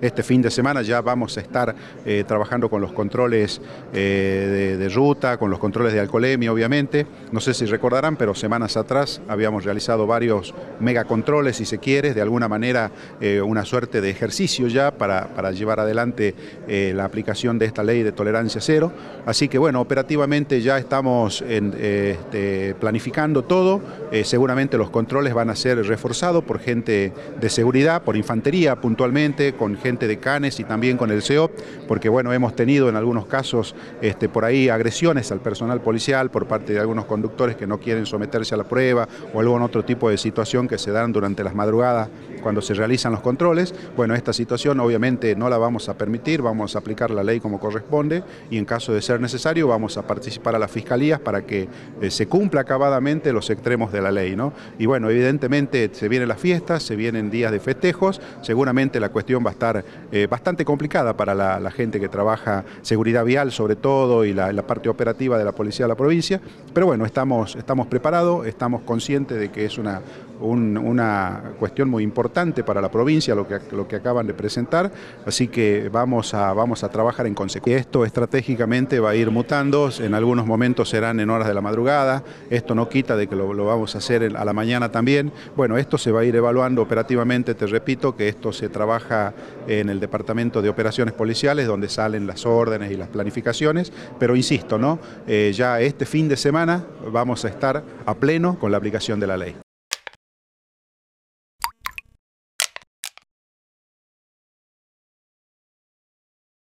Este fin de semana ya vamos a estar eh, trabajando con los controles eh, de, ruta, con los controles de alcoholemia, obviamente. No sé si recordarán, pero semanas atrás habíamos realizado varios megacontroles, si se quiere, de alguna manera eh, una suerte de ejercicio ya para, llevar adelante la aplicación de esta ley de tolerancia cero. Así que bueno, operativamente ya estamos este, planificando todo. seguramente los controles van a ser reforzados por gente de seguridad, por infantería puntualmente, con gente de Canes y también con el CEOP, porque bueno, hemos tenido en algunos casos este, por ahí agresiones al personal policial por parte de algunos conductores que no quieren someterse a la prueba o algún otro tipo de situación que se dan durante las madrugadas cuando se realizan los controles. Bueno, esta situación obviamente no la vamos a permitir, vamos a aplicar la ley como corresponde y en caso de ser necesario vamos a participar a las fiscalías para que eh, se cumpla acabadamente los extremos de la ley. ¿no? Y bueno, evidentemente se vienen las fiestas, se vienen días de festejos, seguramente la cuestión va a estar eh, bastante complicada para la, gente que trabaja seguridad vial sobre todo y la, parte operativa de la policía de la provincia, pero bueno, estamos, estamos preparados, estamos conscientes de que es una, una cuestión muy importante para la provincia lo que, lo que acaban de presentar, así que vamos a, vamos a trabajar en consecuencia. Esto estratégicamente va a ir mutando, en algunos momentos serán en horas de la madrugada, esto no quita de que lo, vamos a hacer a la mañana también, bueno, esto se va a ir evaluando operativamente, te repito que esto se trabaja en el Departamento de Operaciones Policiales, donde salen las órdenes y las planificaciones, pero insisto, ¿no? Eh, ya este fin de semana vamos a estar a pleno con la aplicación de la ley.